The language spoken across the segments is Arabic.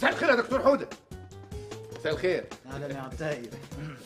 مساء الخير يا دكتور حوده. مساء الخير. أهلا يا عطاير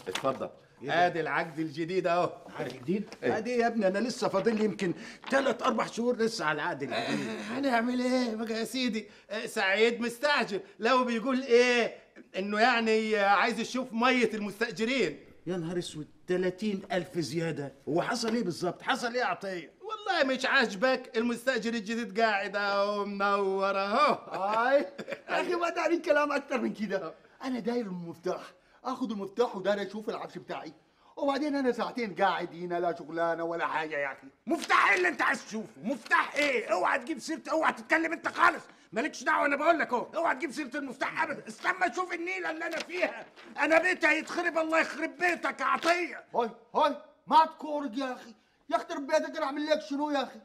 اتفضل. ادي العقد الجديد أهو. عقد جديد؟ ادي يا ابني أنا لسه فاضل لي يمكن ثلاث أربع شهور لسه على العقد الجديد. هنعمل إيه؟ بقى يا سيدي آه، سعيد مستعجل. لو بيقول إيه إنه يعني عايز يشوف مية المستأجرين. يا نهار أسود 30 ألف زيادة. هو حصل إيه بالظبط؟ حصل إيه يا عطية؟ والله مش عاجبك. المستأجر الجديد قاعد اهو منور اهو هاي. أخي ما داري كلام أكتر من كده. أنا داير المفتاح. آخذ المفتاح وداير أشوف العفش بتاعي. وبعدين أنا ساعتين قاعد هنا لا شغلانة ولا حاجة يا أخي. مفتاح إيه اللي أنت عايز تشوفه؟ مفتاح إيه؟ أوعى تجيب سيره أوعى تتكلم أنت خالص. مالكش دعوة أنا بقول لك أهو. أوعى تجيب سيرة المفتاح ابدا. استنى أشوف النيلة اللي أنا فيها. أنا بيتي هيتخرب الله يخرب بيتك يا عطية. هاي هاي. ما تكورج يا أخي. يخرب بيتك أنا اعمل لك شنو يا أخي؟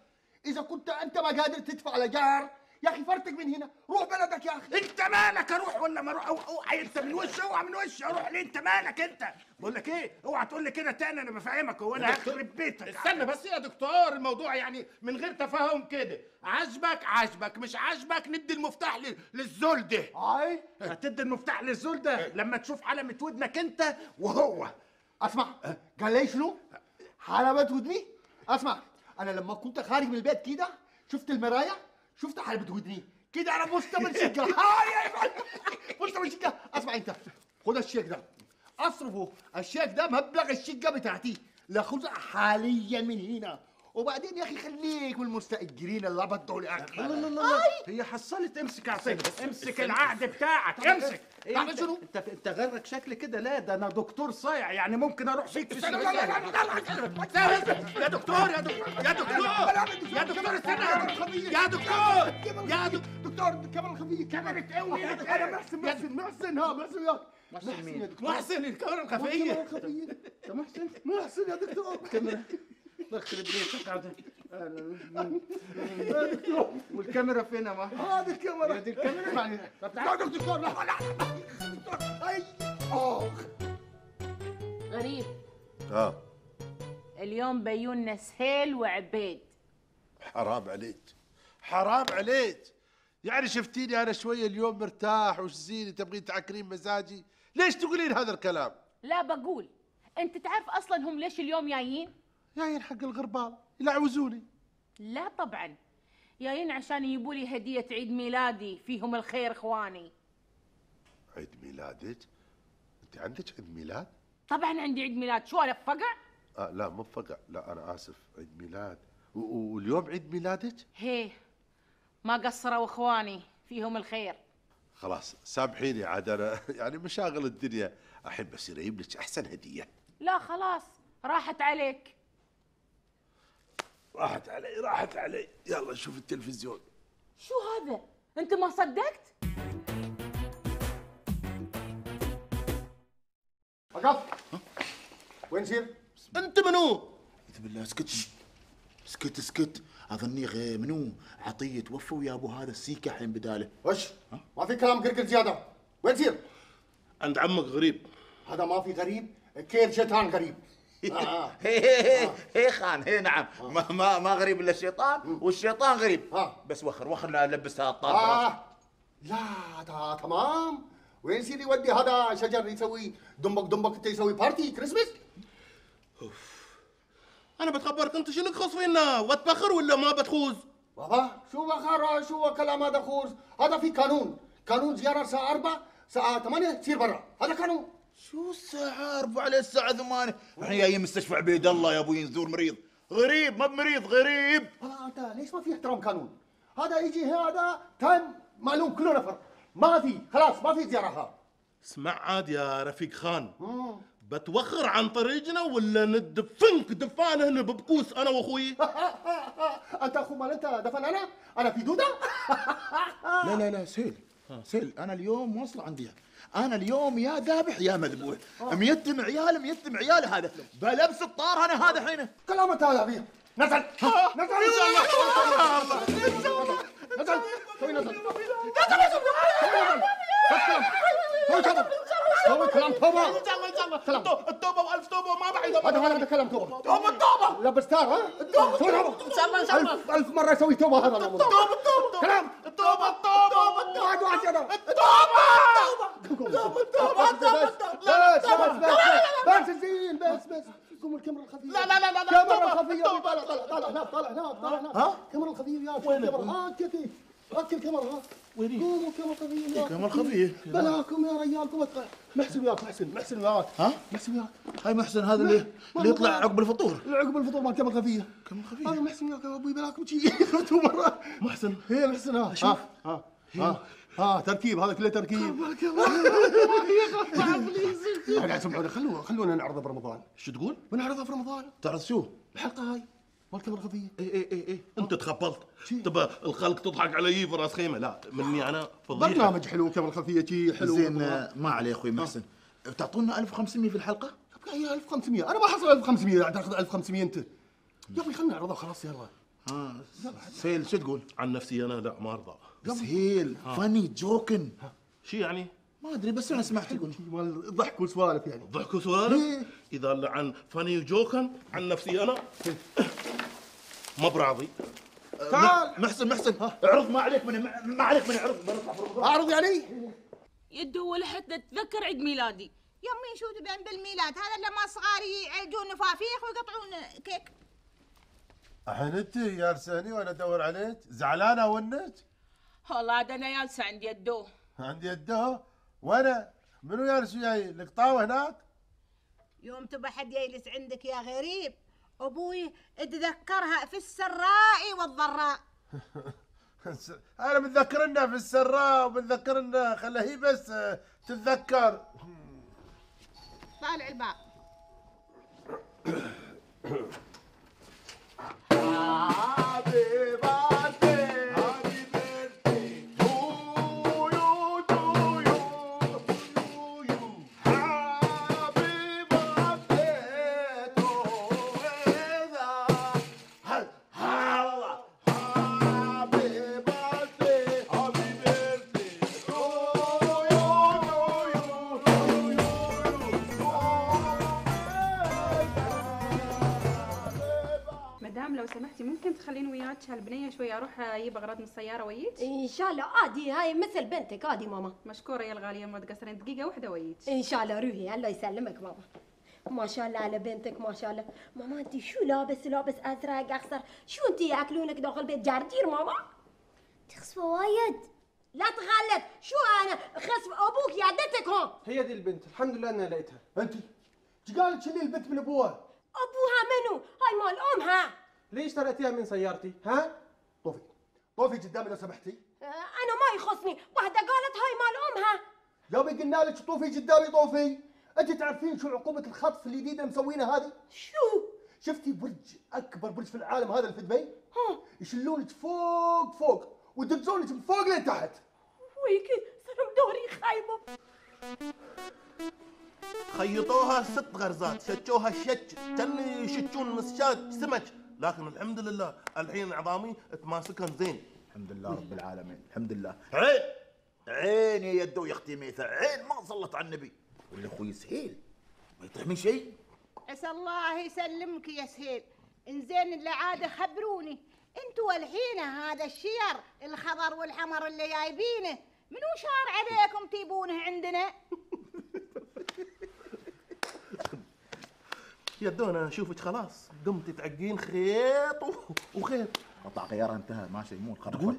إذا كنت أنت ما قادر تدفع لجار يا أخي فرتك من هنا روح بلدك يا أخي. أنت مالك أروح ولا ما أروح؟ أو- أوعى أنت من وش؟ أوعى من وش؟ أروح ليه؟ أنت مالك أنت؟ بقول لك إيه؟ أوعى تقول لي كده تاني أنا بفهمك. هو أنا هخرب بيتك استنى بس يا دكتور الموضوع يعني من غير تفاهم كده. عجبك عجبك مش عجبك ندي المفتاح لل- للزول ده. هاي هتدي المفتاح للزول ده لما تشوف علامة ودنك أنت وهو. أسمع قال لي شنو؟ حلبة ودني اسمع أنا لما كنت خارج من البيت كده شفت المرايه شفت حلبة ودني كده أنا مستمر شقة. هاي يا معلم. مستمر شقة. اسمع انت خد الشيك ده. اصرفه. الشيك ده مبلغ الشقة بتاعتي. لاخذها حاليا من هنا. وبعدين يا أخي خليك من المستاجرين اللي بدوا لي أخي. لا لا لا لا هي حصلت امسك يا عصير امسك العقد بتاعك امسك. إيه؟ تعمل انت, شنو؟ انت انت غرك شكل كده. لا ده أنا دكتور صايع يعني ممكن أروح فيك في لا لا لا لا لا لا لا. يا دكتور يا دكتور يا دكتور يا دكتور استنى. يا دكتور. يا دكتور دكتور كاميرا خفيه كاميرا قوي. أنا محسن محسن محسن. ها محسن يا محسن مين؟ يا دكتور. محسن الكاميرا كاميرا الخفية. محسن محسن. يا دكتور. بخرب بيتك عاد. والكاميرا فين يا ما؟ هذه الكاميرا. هذه الكاميرا؟ اسمعني طب تعال. لا دكتور لا لا لا. اخ غريب. آه. اليوم بيونا سهيل وعبيد. حرام عليك. حرام عليك. يعني شفتيني أنا شوية اليوم مرتاح وش زيني؟ تبغين تعكرين مزاجي؟ ليش تقولين هذا الكلام؟ لا بقول. أنت تعرف أصلا هم ليش اليوم جايين؟ جايين حق الغربال يلعوزوني. لا طبعا. جايين عشان يجيبوا لي هدية عيد ميلادي فيهم الخير إخواني. عيد ميلادك؟ أنت عندك عيد ميلاد؟ طبعا عندي عيد ميلاد. شو أنا فقع آه لا مو فقع لا أنا آسف. عيد ميلاد. و- و- واليوم عيد ميلادك؟ هي ما قصروا إخواني فيهم الخير. خلاص سامحيني عاد. أنا يعني مشاغل الدنيا. احب اصير أجيب لك أحسن هدية. لا خلاص راحت عليك. راحت علي راحت علي. يلا نشوف التلفزيون. شو هذا؟ انت ما صدقت؟ وقف. وين سير؟ انت منو؟ اعوذ بالله اسكت. اسكت اسكت. اظني غ- منو. عطية توفى ويا ابو هذا السيكه الحين بداله. وش؟ ما في كلام قرقر زيادة. وين سير؟ عند عمك غريب. هذا ما في غريب. كيف شيطان غريب؟ آه. هي هي خان هي نعم. ما ما, ما غريب إلا الشيطان والشيطان غريب. آه. بس وخر وخر لبسها الطار. آه. لا تمام. وين سيدي ودي هذا شجر يسوي دمبك دمبك انت يسوي بارتي كريسمس أنا بتخبرك أنت شنو تخص فينا؟ وتبخر ولا ما بتخوز؟ بابا شو بخار شو كلام هذا خوز؟ هذا في قانون. قانون زيارة الساعة 4 الساعة 8 تصير برا. هذا قانون. شو الساعة؟ 4 على الساعة 8 إحنا جايين مستشفى عبيد الله يا أبوي نزور مريض. غريب ما بمريض غريب. بابا انت ليش ما في احترام قانون؟ هذا يجي هذا تايم معلوم كله نفر. ما في خلاص ما في زيارة اسمع عاد يا رفيق خان. بتوخر عن طريقنا ولا ندفنك دفان هنا ببكوس أنا وأخوي؟ أنت أخو مال أنت دفن أنا؟ أنا في دودة؟ لا لا لا سيل سيل أنا اليوم واصل عندي أنا اليوم يا ذابح يا مذبوح ميتم عيال ميتم عيال هذا بلبس الطار أنا هذا حينه كلام انت هذا فيه نزل نزل ان شاء الله نزل سوي نزل سوي كلام سوي كلام توبة شاء الله التو- التوبة وألف توبة وما بعيده هذا هذا كلام توبة توبة. التوبه لبس تار ها؟ التوبة توبه الله ألف ألف مرة يسوي توبة هذا التوبة التوبة كلام. التوبة التوبة واحد واحد يا الكاميرا بس بس بس. بس زين بس بس. قوم الكاميرا الخفية لا لا لا لا. الكاميرا توبة. طلع طلع طلع هناك طلع هناك طلع هناك ها؟ الكاميرا الخفية يا الكاميرا هاك كيف؟ هاك الكاميرا ها وين قوموا الكاميرا الخفية الكاميرا الخفية؟ بلاكم يا رجال قوم محسن وياك محسن محسن وياك. ها؟ محسن وياك. هاي محسن هذا اللي اللي يطلع عقب الفطور. عقب الفطور مال الكاميرا الخفية كاميرا خفية. هذا محسن وياك يا أبوي بلاكم شي. خذتوا مرة؟ محسن. هي محسن ها. شوف. ها ها ها. تركيب هذا كله تركيب. خلونا خلونا نعرضه برمضان شو تقول؟ بنعرضها في رمضان. تعرف شو؟ الحلقة هاي. مال الكاميرا الخفيه اي اي اي اي أنت تخبلت؟ تبى الخلق تضحك علي في رأس خيمة. لا مني أنا فضيحة. برنامج حلو الكاميرا الخفيه شي حلو. زين آه، ما عليه أخوي محسن. تعطونا 1500 في الحلقة؟ هي 1500 أنا ما حصل 1500 يعني تاخذ 1500 أنت. يا أبوي خلينا نعرضها خلاص يلا. ها سهيل شو تقول؟ عن نفسي أنا لا ما أرضى. سهيل فاني جوكن. شو يعني؟ ما أدري بس أنا سمعت يقول. مال ضحك وسوالف يعني. ضحك وسوالف؟ إيه. إذا عن فاني وجوكن عن نفسي أنا. ما براضي. تعال. محسن محسن. اعرض ما عليك من ما- ما عليك من اعرض. أعرض يعني؟ يدو لحتى اتذكر عيد ميلادي. يمي شو تبين بالميلاد هذا لما صغاري يعالجون نفافيخ ويقطعون كيك. الحين أنت يا لساني وأنا أدور عليك. زعلانة ونك والله أنا جالسه عند يدو. عندي يده وأنا؟ منو جالس وياي؟ القطاوه هناك؟ يوم تبى حد يجلس عندك يا غريب. أبوي اتذكرها في السراء والضراء. أنا متذكرنا في السراء ومتذكرنا خلها هي بس آه، تتذكر. طالع الباب. مدام أروح أجيب أغراض من السيارة وياك إن شاء الله. عادي هاي مثل بنتك. عادي ماما. مشكورة يا الغالية ما تقصرين. دقيقة واحدة وياك إن شاء الله. روحي. الله يسلمك ماما. ما شاء الله على بنتك ما شاء الله. ماما أنت شو لابس؟ لابس أزرق أخضر. شو أنت يأكلونك داخل بيت جرجير ماما؟ تخسفه وايد. لا تغلط. شو أنا؟ خسف أبوك يعدتك هون. هي دي البنت. الحمد لله انها لقيتها. أنت؟ قالت شيلي البنت من أبوها؟ أبوها منو؟ هاي مال أمها. ليش اشتريتيها من سيارتي؟ ها؟ طوفي قدامي لو سمحتي. آه، أنا ما يخصني. واحدة قالت هاي مال أمها. يا قلنا لك طوفي قدامي طوفي أنت تعرفين شو عقوبة الخطف الجديده اللي مسوينها هذه؟ شو؟ شفتي برج أكبر برج في العالم هذا اللي في دبي يشلونك فوق فوق ويدزونك من فوق لين تحت. ويكي صار دوري خايبة. خيطوها ست غرزات شتوها شج كان يشتون مسشات سمك. لكن الحمد لله الحين عظامي تماسكن زين. الحمد لله رب العالمين الحمد لله. عين! عين يا يدو يا أختي ميثا عين ما صلت على النبي. ولا أخوي سهيل ما يطيح من شيء. عسى الله يسلمك يا سهيل. إنزين اللي عاد خبروني إنتوا الحين هذا الشير الخضر والحمر اللي جايبينه منو شار عليكم تجيبونه عندنا؟ يدونا اشوفك خلاص. قمتي تعقين خيط وخيط. قطع غيارها انتهى. ماشي مو خرفت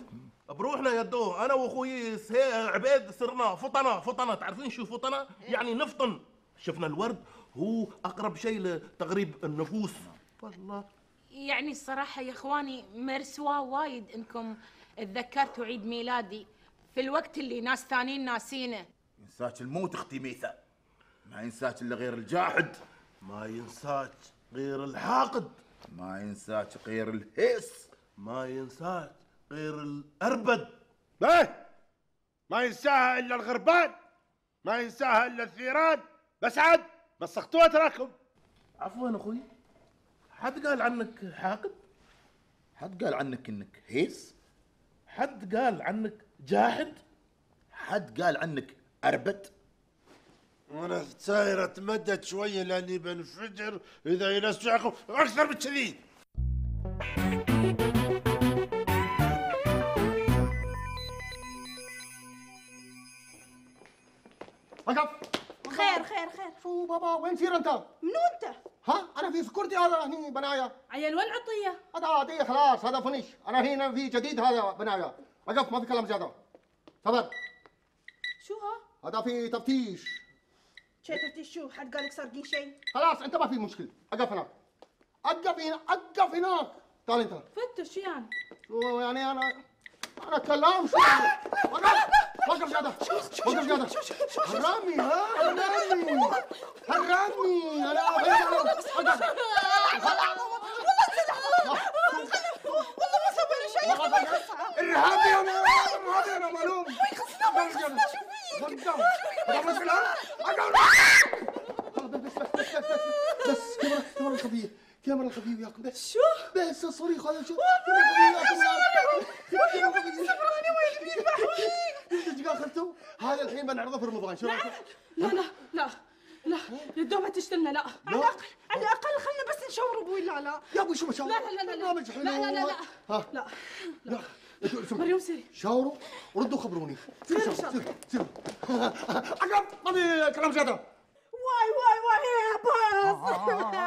بروحنا يدو أنا وأخوي سهي- عبيد صرنا فطنه فطنه تعرفين شو فطنه؟ يعني نفطن. شفنا الورد. هو أقرب شيء لتغريب النفوس. والله. يعني الصراحة يا إخواني مرسوا وايد إنكم تذكرتوا عيد ميلادي في الوقت اللي ناس ثانيين ناسينه. ينساك الموت أختي ميثا. ما ينساك إلا غير الجاحد. ما ينساك غير الحاقد. ما ينساك غير الهيس. ما ينساك غير الأربد. إيه ما ينساها إلا الغربان. ما ينساها إلا الثيران. بس عاد مسختوها تراكم عفوا أخوي حد قال عنك حاقد؟ حد قال عنك إنك هيس؟ حد قال عنك جاحد؟ حد قال عنك أربد؟ وأنا ساير اتمدد شوية لاني بنفجر اذا ينسعكم أكثر من كذي. وقف. خير خير خير. شو بابا وين سير أنت؟ منو أنت؟ ها أنا في سكرتي هذا هني بنايا. عيل وين عطيه هذا عادية خلاص هذا فنش. أنا هنا في جديد هذا بنايا. وقف ما في كلام زيادة. صبر. شو ها؟ هذا في تفتيش. شيترتي شو؟ حد قالك سارقين شيء؟ خلاص انت ما في مشكلة. أقف هناك. أقف هنا أقف هناك. تعال انت. فتش شو يعني شو يعني أنا أنا كلام شو يعني؟ وقف وقف زيادة وقف زيادة حرامي ها؟ حرامي حرامي أنا وقف الرهابي يا مان الرهابي أنا معلوم بس بس بس كاميرا كاميرا الخفية كاميرا الخفية وياكم بس شو؟ بس الصريخ هذا شو؟ هذا الحين بنعرضه في رمضان شو رايك؟ لا لا لا لا. يا دوب تشتلنا لا. على الأقل على الأقل خلنا بس نشاور أبوي لا لا. يا أبوي شو شاء لا لا لا لا لا. برنامج حلو لا لا لا لا. لا. مريم سيري. شاوروا وردوا خبروني. شاء سيروا سيروا عقب ما في كلام زيادة واي واي واي يا باص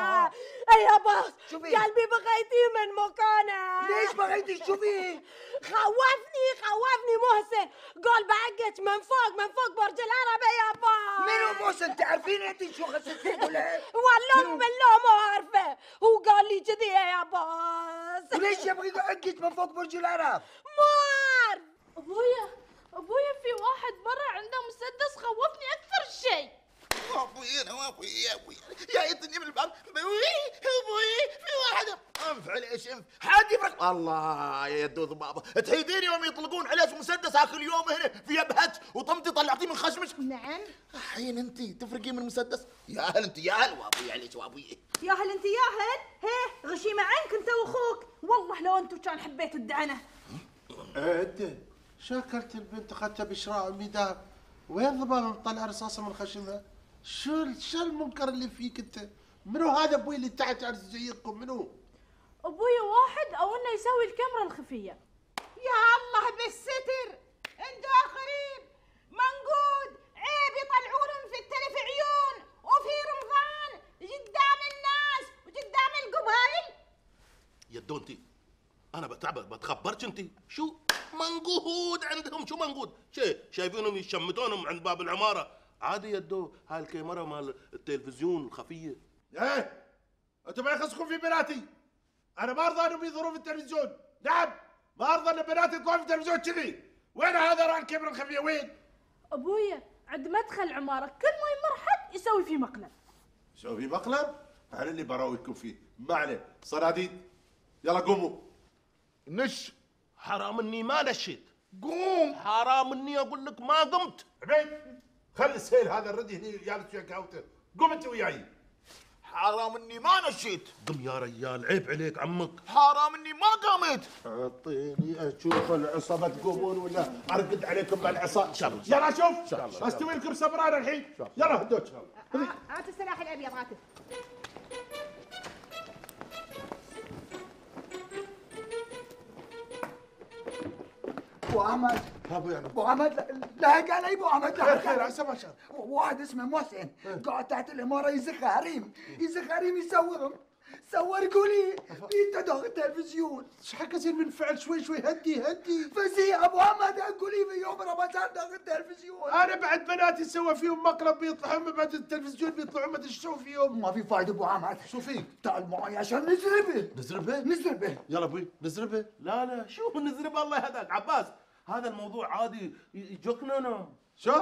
يا باص؟ قلبي بغيتي من مكانه. ليش بغيتي تشوفيه؟ خوفني خوفني محسن. قال بعقك من فوق من فوق برج العرب يا باص. منو محسن؟ تعرفين انت شو خسرتي ولا والله بالله ما عارفة. هو قال لي كذي يا باص. وليش يبغي يعقد من فوق برج العرب؟ ما عارف أبويا أبويا في واحد برا عنده مسدس خوفني أكثر شيء. أبوي أنا أبوي يا أبوي يا من الباب أبوي أبوي في واحد انف على إيش انف حد يفرق الله يا يدوث بابا تحيدين يوم يطلقون عليك مسدس اخر يوم هنا في ابهت وطمتي طلعتيه من خشمك نعم الحين انت تفرقين من المسدس يا هل انت يا هل وابوي عليك وابوي يا هل انت يا هل هي غشيمة عينك انت واخوك والله لو انتو كان حبيتوا الدعنة انت شو اكلت البنت اخذتها بشراء ميدان وين ضباب طلع رصاصه من خشمها شو شو المنكر اللي فيك انت؟ منو هذا أبوي اللي تحت على زيكم؟ منو؟ ابويا واحد أو إنه يسوي الكاميرا الخفية. يا الله بالستر! انتو قريب منقود! عيب يطلعونهم في التلف عيون وفي رمضان! قدام الناس! وقدام القبايل يدو انت أنا بتعب بتخبرش انت شو؟ منقود عندهم شو منقود؟ شي شايفينهم يشمتونهم عند باب العمارة. عادي يدو هاي الكاميرا مال التلفزيون الخفية. إيه؟ أنتم ما يخصكم في بناتي. أنا ما أرضى أنهم يظهرون في التلفزيون. نعم ما أرضى أن بناتي تكون في التلفزيون كذي. وين هذا راى الكاميرا الخفية؟ وين؟ أبويا عند مدخل عمارة كل ما يمر حد يسوي فيه مقلب. شو في مقلب؟ أنا اللي براويكم فيه. ما عليه. صناديد. يلا قوموا. نش. حرام إني ما نشيت. قوم. حرام إني أقول لك ما قمت. عبيد خلي السيل هذا الردي هني جالس ويا قهوته قوم انت وياي. حرام اني ما نشيت. قم يا ريال عيب عليك عمك. حرام اني ما قامت. اعطيني أشوف العصابة تقومون ولا ارقد عليكم مع العصا إن شاء الله. يلا شوف. استوي لكم سبران الحين. يلا هدوك. هات السلاح الأبيض هاته أبو أحمد. أبو يعني. أبو أحمد لهق علي أبو أحمد خير خير عسى ما شاء واحد اسمه محسن قاعد تحت الإمارة يزخ هريم يزخ هريم يصورهم. صور قولي بيته داخل التلفزيون. حق يصير من فعل شوي شوي هدي هدي. فزي أبو أحمد قولي في يوم رمضان داخل التلفزيون. أنا بعد بناتي سوى فيهم مقلب بيطلعون بعد التلفزيون بيطلعون ما ادري يسوي فيهم. ما في فايدة أبو أحمد. شو فيك؟ تعال معي عشان نزربه. نزربه؟ نزربه. يلا أبوي نزربه. لا لا شو نزرب؟ الله يهداك عباس. هذا الموضوع عادي يجوكنا شو؟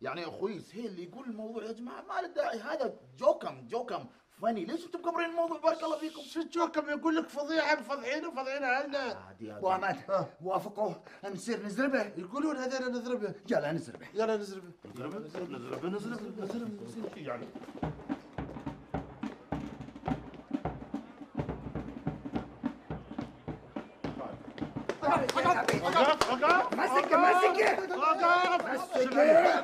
يعني أخوي سهيل اللي يقول الموضوع يا جماعة ما له داعي. هذا جوكم جوكم فني. ليش أنتم مكبرين الموضوع؟ بارك الله فيكم. شو جوكم؟ يقول لك فضيحة مفضحينه اهلنا عادي ابو هذا احمد وافقوا نصير نزربه. يقولون هذول نضربه يلا نزربه. يلا نزربه. نزربه؟ نزربه. نزربه نزربه. يعني؟ مسك وقف وقف شل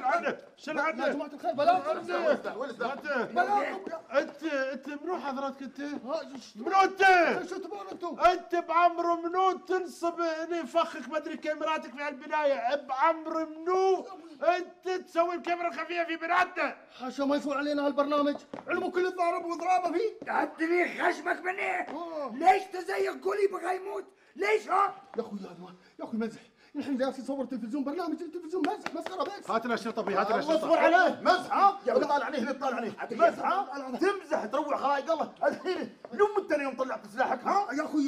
عنه شل يا جماعة الخير بلاغ انت انت منو حضرتك انت؟ منو انت؟ شو تبون؟ انت بعمرو منو تنصب هني فخك ما ادري كاميراتك في هالبدايه بعمرو منو انت تسوي الكاميرا الخفيه في بلادنا حاشا ما يفوت علينا هالبرنامج علموا كل الضارب وضرابه فيه تعدلي خشمك مني ليش تزيق قولي بغى يموت ليش ها يا أخوي يا أخوي مزح نحن جالسين نصور تلفزيون برنامج التلفزيون مزح مسخرة بس. هات لنا الشرطه بي هات لنا الشرطه اصبر عليه. مزح ها يا طالع عليه طالع عليه. مزح ها؟ تمزح تروع خلايق الله الحين لو انت يوم طلعت سلاحك ها؟ يا أخوي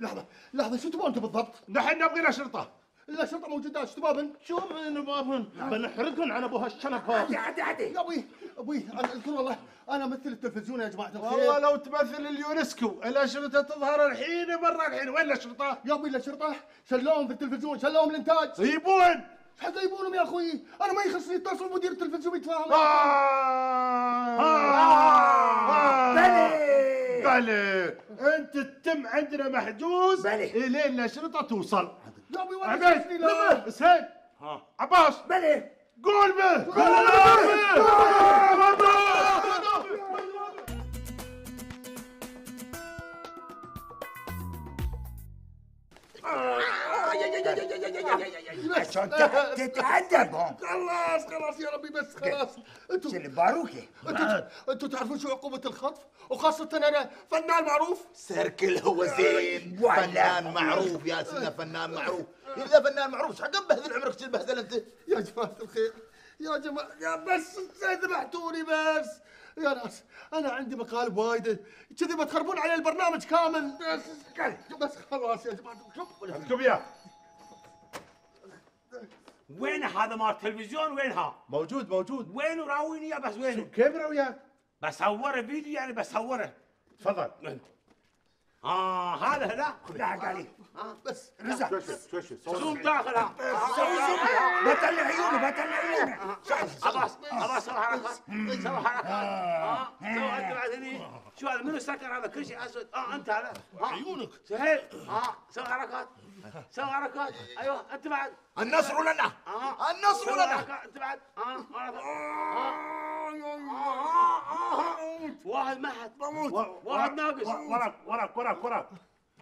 لحظة لحظة شو تبون أنتم بالضبط؟ نحن نبغي لنا شرطة. لا شرطة موجودات شو تبابن؟ شو من بابن بنحرقهم على ابو هالشنب هذا. عدي عدي يا أبوي أبوي أنا أذكر والله أنا أمثل التلفزيون يا جماعة الخير. والله لو تمثل اليونسكو الاشرطه تظهر الحين برا الحين. وين الاشرطه؟ يا أبوي الشرطه شلوهم في التلفزيون شلوهم الانتاج يبون. حتى يبونهم يا أخوي. أنا ما يخصني يتصل مدير التلفزيون يتفاهم. بلي. بلي. أنت التم عندنا محجوز. بلي. إلين الاشرطه توصل. يا أبوي ولا عبيد يخصني لا سهيل عباس بلي قول به قول عشان تتأدبهم خلاص خلاص يا ربي بس خلاص أنتوا شنو باروكي أنتوا تعرفون شو عقوبة الخطف وخاصة أنا فنان معروف سيركل هو زين فنان معروف يا سيدنا فنان معروف اذا فنان معروف حق مبهذل عمرك تبهذل انت يا جماعة الخير يا جماعة يا بس ذبحتوني بس يا ناس أنا عندي مقالب وايدة كذي بتخربون علي البرنامج كامل بس بس خلاص يا جماعة شوف اكتب يا. وين هذا مال التلفزيون وينها؟ موجود موجود. وين راويني؟ يا بس وين؟ كاميرا وياك بصوره فيديو يعني بصوره. تفضل. آه هذا لا لا قالي بس رزق شوي شوي zoom داخلها بطلع عيونه بطلع عيونه عباس عباس سوي حركات سوي حركات آه سوي انت بعد هني شو هذا منو سكر هذا كل شيء اسود آه انت هذا عيونك سهيل آه سوي حركات سوي حركات أيوه انت بعد النصر لنا آه النصر لنا انت بعد آه آه. واحد معهد واحد ناقص. وراك وراك وراك وراك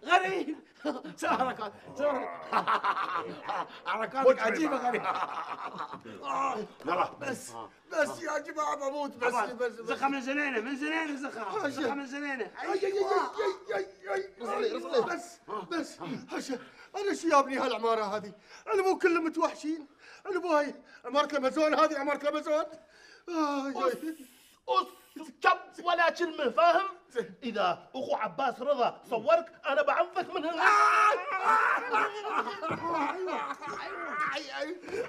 غريب. سوي حركات. سوي حركاتك عجيبة غريب يلا. بس بس يا جماعة بموت. بس بس زخه من زنينه من زنينه زخه زخه من زنينه بس بس. حشا أنا شو يابني هالعمارة هذه؟ أنا مو كلهم متوحشين. هاي عمارة الأمازون هذه آي آي. أس كب ولا كلمة فاهم؟ إذا أخو عباس رضا صورك أنا بعضك من هنا.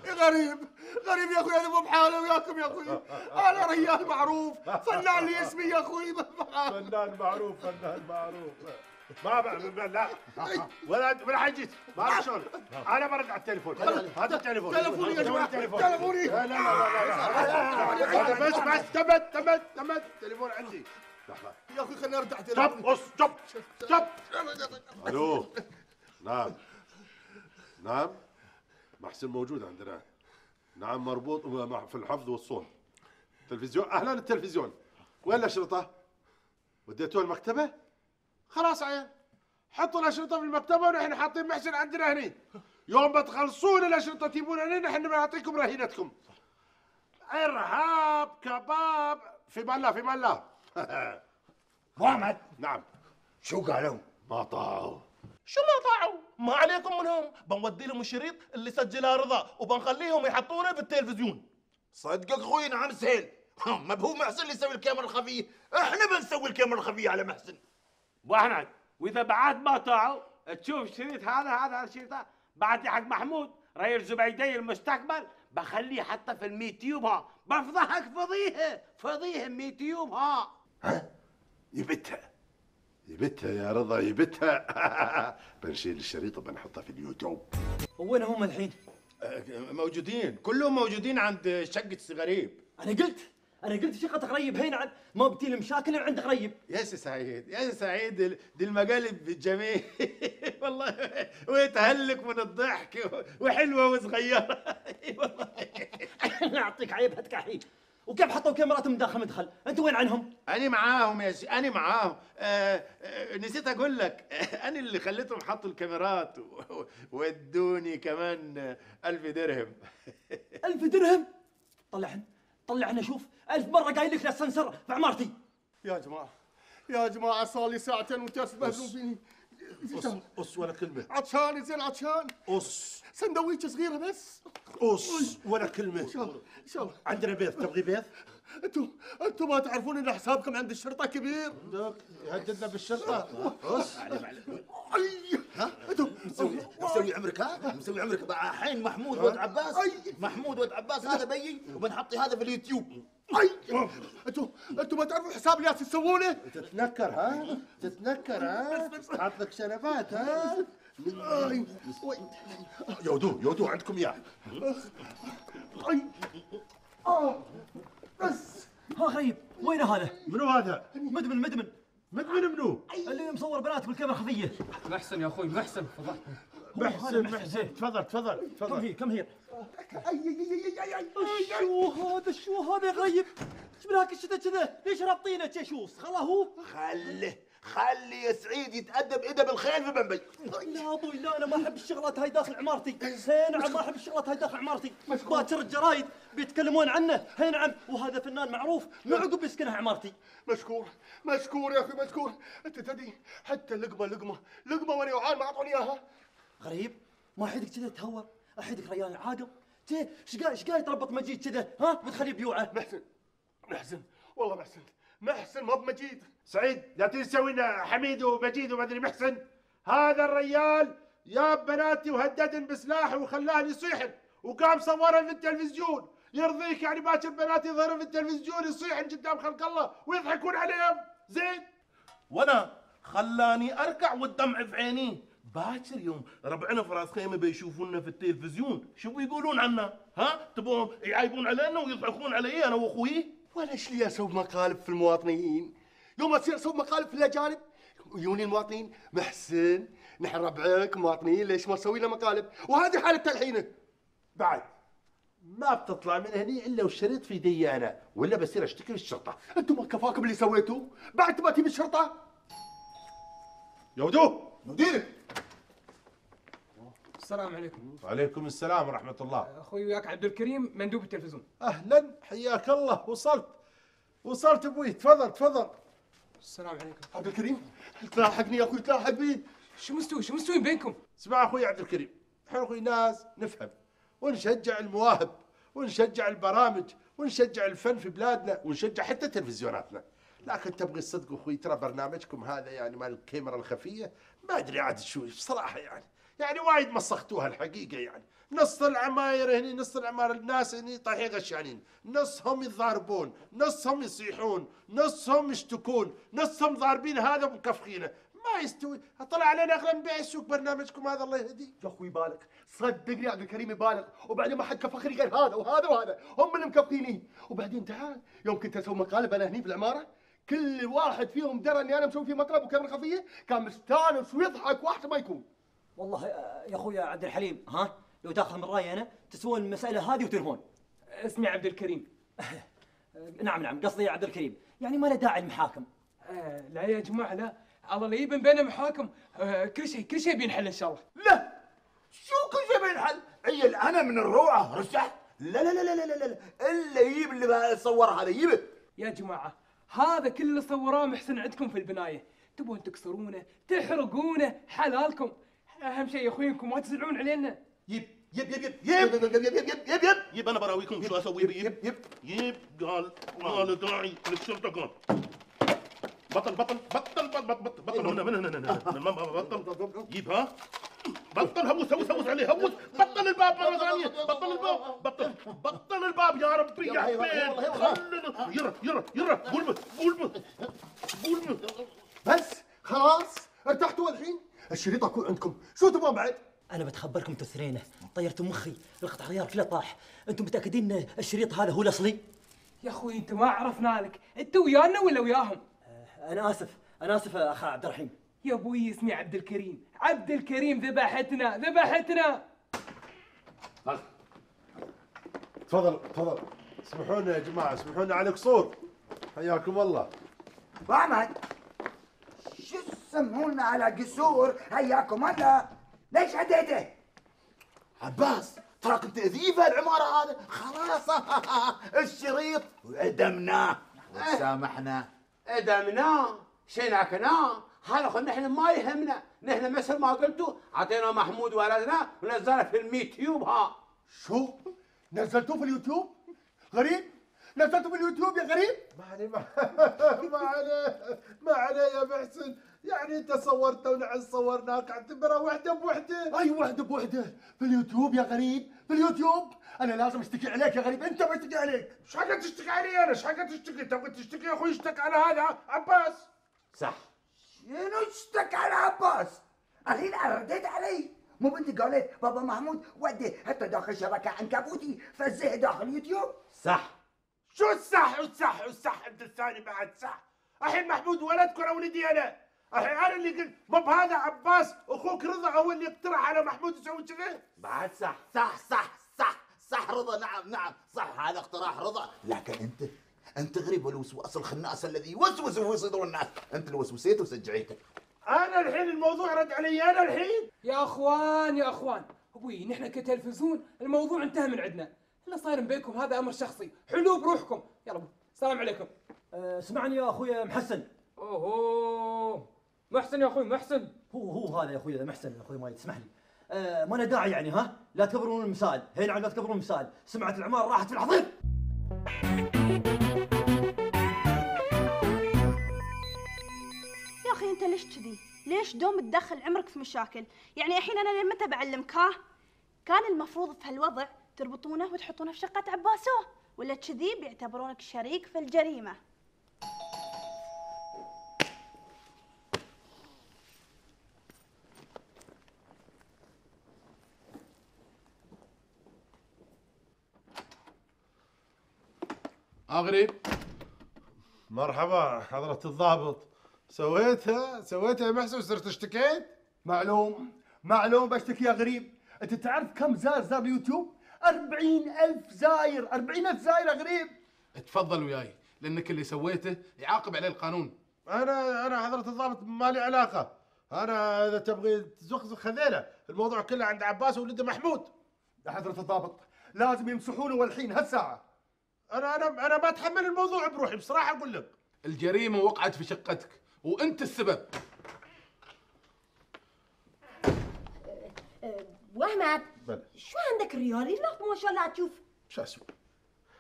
غريب غريب يا أخوي أنا مو بحاله وياكم يا أخوي. أنا ريال معروف فنان لي اسمي يا أخوي. فنان معروف فنان معروف. ما بع- لا. ولا ولا حجيت ما لك شغل أنا برد على التليفون. هذا التليفون. تلفوني يا جماعة. التليفون. تلفوني لا لا لا لا لا. هذا بس بس تمت تمت تمت. التليفون عندي. لحظة. يا أخوي خليني ارد على stop تلفوني بس stop stop ألو. نعم. نعم. محسن موجود عندنا. نعم مربوط في الحفظ والصون. تلفزيون؟ أهلا التلفزيون. وين الأشرطة؟ وديتوها المكتبة؟ خلاص عيال. حطوا الأشرطة في المكتبة ونحن حاطين محسن عندنا هني. يوم بتخلصون الأشرطة تجيبون هنا نحن بنعطيكم رهينتكم. ارهاب كباب. في مالله في مالله محمد. نعم. شو قالوا؟ ما طاعوا. شو ما طاعوا؟ ما عليكم منهم. بنودي لهم الشريط اللي سجلها رضا وبنخليهم يحطونه بالتلفزيون صدقك أخوي نعم سهيل. ما هو محسن اللي يسوي الكاميرا الخفية. إحنا بنسوي الكاميرا الخفية على محسن. واحد وإذا بعد ما طاعوا تشوف الشريط هذا هذا الشريط هذا. بعد حق محمود ريل زبيدي المستقبل بخليه حتى في الميتيوب ها بفضحك فضيحه فضيحه ميتيوب ها؟ يبتها. يبتها يا رضا يبتها. بنشيل الشريط وبنحطها في اليوتيوب. وين هم الحين؟ موجودين. كلهم موجودين عند شقة غريب أنا قلت أنا قلت شقة غريب هنا عن ما بتي المشاكل عند غريب. يا سي سعيد يا سي سعيد دي- المقالب جميل. والله ويتهلك من الضحك وحلوة وصغيرة. أعطيك عيب هتكحي وكيف حطوا كاميرات من داخل مدخل انت وين عنهم؟ أنا معاهم يا سي أنا معاهم. آه آه نسيت أقول لك آه أنا اللي خليتهم حطوا الكاميرات و- وادوني كمان ألف درهم. ألف درهم؟ طلعن طلعن أشوف ألف مرة قايل لك لا تسنسر في عمارتي يا جماعة يا جماعة صار لي ساعتين وانتوا تبهدلون فيني قص قص ولا كلمة. عطشان زين عطشان. قص سندويشة صغيرة بس. قص ولا كلمة. إن شاء الله إن شاء الله. عندنا بيض تبغي بيض؟ أنتوا أنتوا ما تعرفون إن حسابكم عند الشرطة كبير. يهددنا بالشرطة. بص ها؟ أنتوا مسوي عمرك ها؟ مسوي عمرك. الحين محمود ولد عباس. محمود ولد عباس هذا بيي وبنحطي هذا في اليوتيوب. اي أنتوا أنتوا ما تعرفون حساب اللي تسوونه؟ تتنكر ها؟ تتنكر ها؟ حاط لك شنبات ها؟ أي. يودو يودو عندكم إياه. أي. آه. بس. ها غريب. وين هذا؟ منو هذا؟ مدمن مدمن. مدمن منو؟ اللي مصور بنات بالكاميرا خفية محسن يا أخوي محسن فضحتني محسن محسن. تفضل تفضل كم تفضل هي كم هي؟ أي أي أي أي شو هذا شو هذا يا غريب؟ إيش بالهاك الشتا كذا؟ ليش رابطينه شوس خلا هو؟ خله خلي يا سعيد يتأدب إدب الخيل في بمبي لا أبوي لا أنا ما أحب الشغلات هاي داخل عمارتي. هي نعم ما أحب الشغلات هاي داخل عمارتي. باكر الجرايد بيتكلمون عنه. هي نعم وهذا فنان معروف مو عقب يسكنها عمارتي. مشكور مشكور يا أخي مشكور. أنت تدري حتى لقمة لقمة لقمة وأنا جوعان ما أعطوني إياها. غريب. ما أحدك كذا تهور؟ أحدك ريال عاقل تي إيش قاعد إيش قاعد تربط مجيد كذا؟ ها؟ بتخليه بيوعه. محسن محسن والله محسن محسن ما بمجيد. سعيد لا تسوي لنا حميد ومجيد وما أدري محسن. هذا الريال جاب بناتي وهددن بسلاح وخلاهن يصيحن. وقام صورها في التلفزيون. يرضيك يعني باكر بناتي يظهرن في التلفزيون يصيحن قدام خلق الله ويضحكون عليهم. زين. وأنا خلاني أركع والدمع في عيني. باكر يوم. ربعنا في رأس خيمة بيشوفونا في التلفزيون. شو بيقولون عنا؟ ها؟ تبون يعايبون علينا ويضحكون علي أنا وأخوي؟ وأنا إيش لي أسوي مقالب في المواطنين؟ يوم أصير أسوي مقالب في الأجانب؟ يجوني المواطنين محسن نحن ربعك مواطنين ليش ما تسوي لنا مقالب؟ وهذه حالتها الحين بعد. ما بتطلع من هني إلا والشريط في يدي أنا. ولا بصير أشتكي للشرطة. أنتم ما كفاكم اللي سويتوه؟ بعد تبى تجيب الشرطة؟ يودو مديرك السلام عليكم. وعليكم السلام ورحمة الله. أخوي وياك عبد الكريم مندوب التلفزيون. أهلا حياك الله. وصلت. وصلت أبوي. تفضل تفضل. السلام عليكم. عبد الكريم تلاحقني يا أخوي تلاحق بي شو مستوي شو مستوي بينكم؟ اسمع أخوي عبد الكريم. إحنا أخوي ناس نفهم. ونشجع المواهب ونشجع البرامج ونشجع الفن في بلادنا ونشجع حتى تلفزيوناتنا. لكن تبغي الصدق أخوي ترى برنامجكم هذا يعني مال الكاميرا الخفية؟ ما أدري عاد شو بصراحة يعني. يعني وايد مسختوها الحقيقة يعني. نص العماير هني نص العماير الناس هني طايحين غشانين نصهم يتضاربون نصهم يصيحون نصهم يشتكون نصهم ضاربين هذا ومكفخينه ما يستوي. طلع علينا أغلى من بيع السوق برنامجكم هذا الله يهديه. يا أخوي بالك صدقني عبد الكريم يبالغ وبعدين ما حد كفخني غير هذا وهذا وهذا. هم اللي مكفخيني. وبعدين تعال يوم كنت أسوي مقالب أنا هني في العمارة كل واحد فيهم درى إني أنا مسوي فيه مقلب وكاميرا خفية كان مستانس ويضحك واحد ما يكون. والله يا اخويا عبد الحليم ها؟ لو تأخذ من رأيي أنا تسوون المسألة هذه وتنهون. اسمي عبد الكريم. نعم نعم قصدي يا عبد الكريم. يعني ما له داعي المحاكم. آه لا يا جماعة لا. الله لا يبن بين محاكم. آه كل شيء كل شيء بينحل إن شاء الله. لا شو كل شيء بينحل؟ عيل أنا من الروعة رشحت لا لا لا لا لا لا لا. إلا يجيب اللي صور هذا يجيبه يا جماعة هذا كل اللي صوراه محسن عندكم في البناية. تبون تكسرونه تحرقونه حلالكم. أهم شيء يا أخوي انكم ما تزعلون علينا. يب يب يب يب يب. يب يب يب يب يب يب. يب أنا براويكم شو أسوي يب يب يب. يب قال ما له داعي للشرطة قال. بطل بطل بطل بطل بطل بطل. هنا من هنا من هنا هنا. بطل. جيب ها. بطل هوس هوس هوس عليه هوس. بطل الباب مره ثانية بطل الباب بطل بطل الباب يا ربي يا حبيب. خلنا. يرى يرى يرى قول قول قول بس خلاص ارتحتوا الحين؟ الشريط أكون عندكم. شو تبغون بعد؟ أنا بتخبركم تثرينه طيرتوا مخي. القطع غيار كله طاح. أنتم متأكدين إن الشريط هذا هو الأصلي؟ يا أخوي أنت ما عرفنا لك. أنت ويانا ولا وياهم؟ أنا آسف. أنا آسف يا اخ عبد الرحيم. يا أبوي اسمي عبد الكريم. عبد الكريم ذبحتنا ذبحتنا. تفضل تفضل. اسمحوا لنا يا جماعة اسمحوا لنا على قصور حياكم الله. احمد شو تسمونا على قصور هياكم الله ليش عديته؟ عباس تراك انت العماره هذا خلاص. الشريط. وعدمناه وسامحنا ادمناه شنكناه هذا خل نحن ما يهمنا. نحن مثل ما قلتوا اعطينا محمود ولدنا ونزله في اليوتيوب ها. شو؟ نزلتوه في اليوتيوب؟ غريب. نزلته في اليوتيوب يا غريب. ما عليه ما ما عليه ما عليه يا محسن. يعني انت صورته ونحن صورناك اعتبرها وحدة بوحدة. أي وحدة بوحدة؟ في اليوتيوب يا غريب في اليوتيوب. أنا لازم أشتكي عليك يا غريب أنت بشتكي عليك. إيش حقك تشتكي علي أنا؟ إيش حقك تشتكي؟ تبغى تشتكي يا أخوي اشتكي على هذا عباس. صح. شنو اشتكى على عباس؟ الحين رديت علي. مو بنتي قالت بابا محمود ودي حتى داخل شبكة عنكبوتي فزه داخل يوتيوب صح. شو الصح والصح والصح أنت الثاني بعد صح. الحين محمود ولدك ولا ولدي أنا. الحين أنا اللي قلت مو بهذا عباس أخوك رضا هو اللي اقترح على محمود يسوي كذا بعد صح صح صح صح صح رضا نعم نعم صح هذا اقتراح رضا. لكن أنت أنت غريب الوسواس الخناس الذي يوسوس في صدور الناس. أنت اللي وسوسيته وسجعيته أنا الحين الموضوع رد علي أنا الحين؟ يا أخوان يا أخوان أبوي نحن كتلفزيون الموضوع انتهى من عندنا. اللي صاير بينكم هذا أمر شخصي. حلو بروحكم. يلا السلام عليكم. أه، اسمعني يا أخوي محسن. اوه محسن يا أخوي محسن. هو هو هذا يا أخوي محسن يا أخوي ما تسمح لي. أه ما له داعي يعني ها؟ لا تكبرون المسائل. هي نعم لا تكبرون المسائل. سمعة العمار راحت في الحضيض. يا أخي أنت ليش كذي؟ ليش دوم تدخل عمرك في مشاكل؟ يعني الحين أنا لين متى بعلمك ها؟ كان المفروض في هالوضع تربطونه وتحطونه في شقة عباسو ولا كذي بيعتبرونك شريك في الجريمة؟ أغرب. مرحبا حضرة الضابط. سويتها؟ سويتها يا محسن وصرت اشتكيت؟ معلوم معلوم بشتكي يا غريب. أنت تعرف كم زار زار اليوتيوب؟ أربعين ألف زاير أربعين ألف زاير يا غريب. تفضل وياي لأنك اللي سويته يعاقب عليه القانون. أنا أنا حضرة الضابط ما لي علاقة. أنا إذا تبغي تزخزخ خذيله الموضوع كله عند عباس وولده محمود. يا حضرة الضابط لازم يمسحونه والحين هالساعة. أنا أنا أنا ما أتحمل الموضوع بروحي بصراحة أقول لك. الجريمة وقعت في شقتك وأنت السبب. وأحمد بلى. شو عندك رياليات؟ ما شاء الله تشوف. شو أسوي؟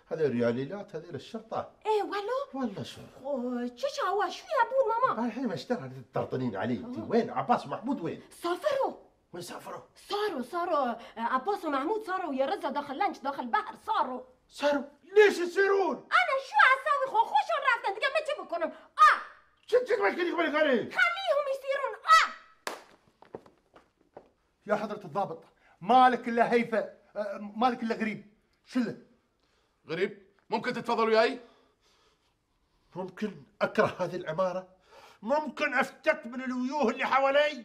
هذه رياليات هذه الشرطة إيه ولو والله شو. شو شو شو يابون ماما الحين ما اشتغل تطرطنين علي. أنت وين؟ عباس ومحمود وين؟ سافروا. وين سافروا؟ صاروا صاروا. عباس ومحمود صاروا يا رزة داخل لانش داخل البحر صاروا. صاروا؟ ليش يصيرون؟ أنا شو أسوي؟ خو خو شو رافت أنت قام تجيب بكونهم آه. شد ما تكلم بالك عليه خليهم يصيرون. آه. يا حضرة الضابط مالك إلا هيفا آه، مالك إلا غريب. شله غريب؟ ممكن تتفضل وياي؟ ممكن أكره هذه العمارة؟ ممكن أفتك من الويوه اللي حوالي؟